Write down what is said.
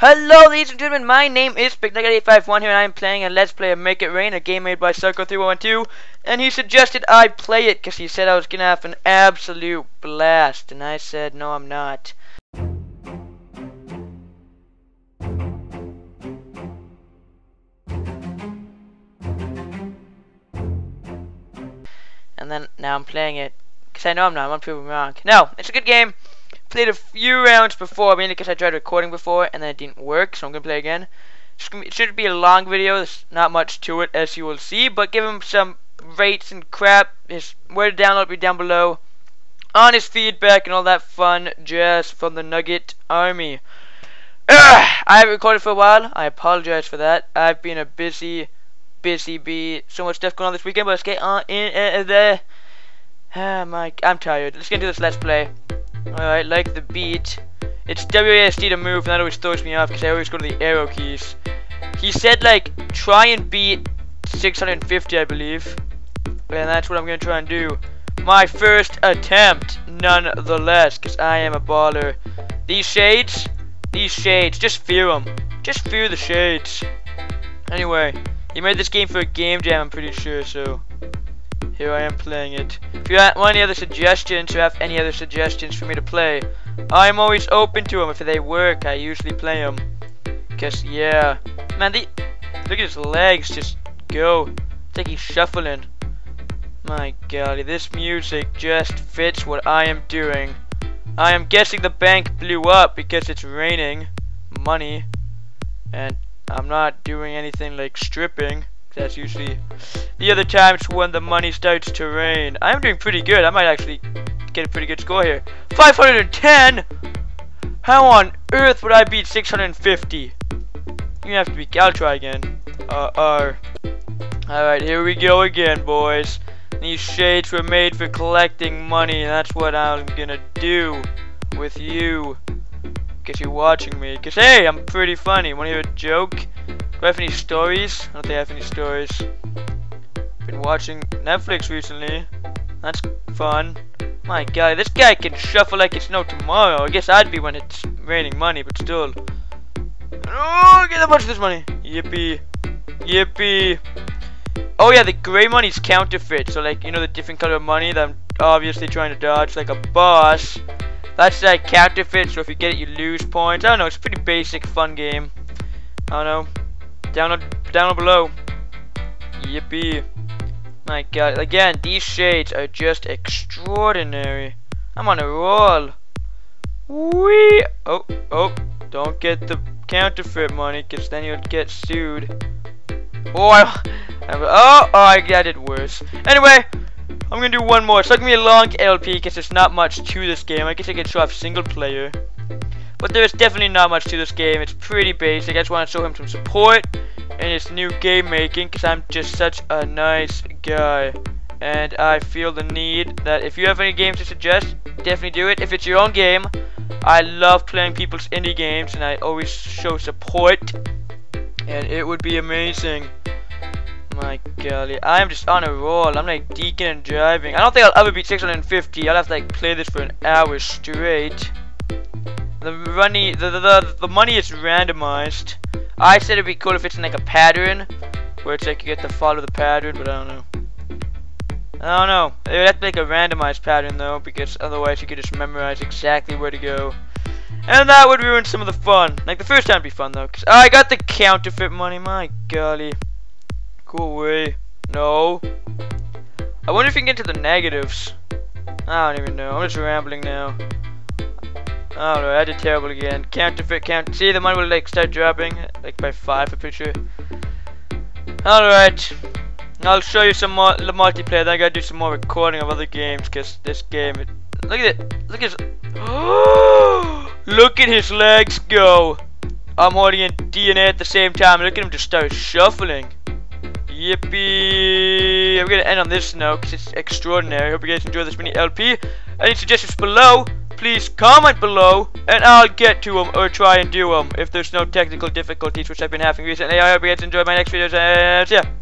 Hello ladies and gentlemen, my name is McNugget851 here and I'm playing a Let's Play of Make It Rain, a game made by Psycho3112 and he suggested I play it because he said I was going to have an absolute blast and I said no I'm not. And then now I'm playing it because I know I'm not, I want to prove wrong. No, it's a good game played a few rounds before, mainly because I tried recording before and then it didn't work, so I'm going to play again. It should be a long video, there's not much to it as you will see, but give him some rates and crap, his where to download will be down below, honest feedback and all that fun jazz from the Nugget Army. Ugh, I haven't recorded for a while, I apologize for that, I've been a busy, busy bee, so much stuff going on this weekend, but let's get on in uh, there. Ah, my, I'm tired, let's get into this Let's Play. Alright, like the beat. It's WASD to move, and that always throws me off because I always go to the arrow keys. He said, like, try and beat 650, I believe. And that's what I'm going to try and do. My first attempt, nonetheless, because I am a baller. These shades, these shades, just fear them. Just fear the shades. Anyway, he made this game for a game jam, I'm pretty sure, so here I am playing it. If you want any other suggestions or have any other suggestions for me to play, I'm always open to them. If they work, I usually play them. Cause yeah, man, the look at his legs just go. It's like he's shuffling. My god, this music just fits what I am doing. I am guessing the bank blew up because it's raining money, and I'm not doing anything like stripping. That's usually the other times when the money starts to rain. I'm doing pretty good. I might actually get a pretty good score here. 510? How on earth would I beat 650? You have to be. I'll try again. Uh, uh. Alright, here we go again, boys. These shades were made for collecting money, and that's what I'm gonna do with you. Guess you're watching me. Cause hey, I'm pretty funny. Wanna hear a joke? Do I have any stories? I don't think I have any stories. Been watching Netflix recently. That's fun. My god, this guy can shuffle like it's no tomorrow. I guess I'd be when it's raining money, but still. Oh, get a bunch of this money. Yippee. Yippee. Oh yeah, the gray money's counterfeit. So like, you know the different color money that I'm obviously trying to dodge like a boss. That's like counterfeit, so if you get it, you lose points. I don't know, it's a pretty basic, fun game. I don't know. Download, download below. Yippee. My god, again, these shades are just extraordinary. I'm on a roll. Wee! Oh, oh, don't get the counterfeit money, because then you'll get sued. Oh, I, I, oh, oh, I, I it worse. Anyway, I'm gonna do one more. It's not gonna be a long LP, because there's not much to this game. I guess I could show off single player. But there's definitely not much to this game. It's pretty basic. I just want to show him some support in his new game making because I'm just such a nice guy. And I feel the need that if you have any games to suggest, definitely do it. If it's your own game, I love playing people's indie games and I always show support. And it would be amazing. My golly, I'm just on a roll. I'm like deacon and driving. I don't think I'll ever beat 650. I'll have to like play this for an hour straight. The money, the, the, the, the money is randomized. I said it'd be cool if it's in like a pattern, where it's like you get to follow the pattern, but I don't know. I don't know. It would have to be like a randomized pattern though, because otherwise you could just memorize exactly where to go. And that would ruin some of the fun. Like the first time would be fun though, cause I got the counterfeit money. My golly, go away. No. I wonder if you can get to the negatives. I don't even know. I'm just rambling now. Don't know, I did terrible again. Counterfeit, count. See, the money will like start dropping, like by five, I'm pretty sure. Alright. I'll show you some more the multiplayer, then I gotta do some more recording of other games, because this game, it, look at it, look at his, look at his legs go. I'm holding in DNA at the same time, look at him just start shuffling. Yippee! I'm gonna end on this note, because it's extraordinary. Hope you guys enjoy this mini LP. Any suggestions below? Please comment below and I'll get to them or try and do them if there's no technical difficulties which I've been having recently. I hope you guys enjoy my next videos and uh, yeah.